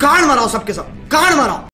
कान मराओ सबके सब कान मराओ।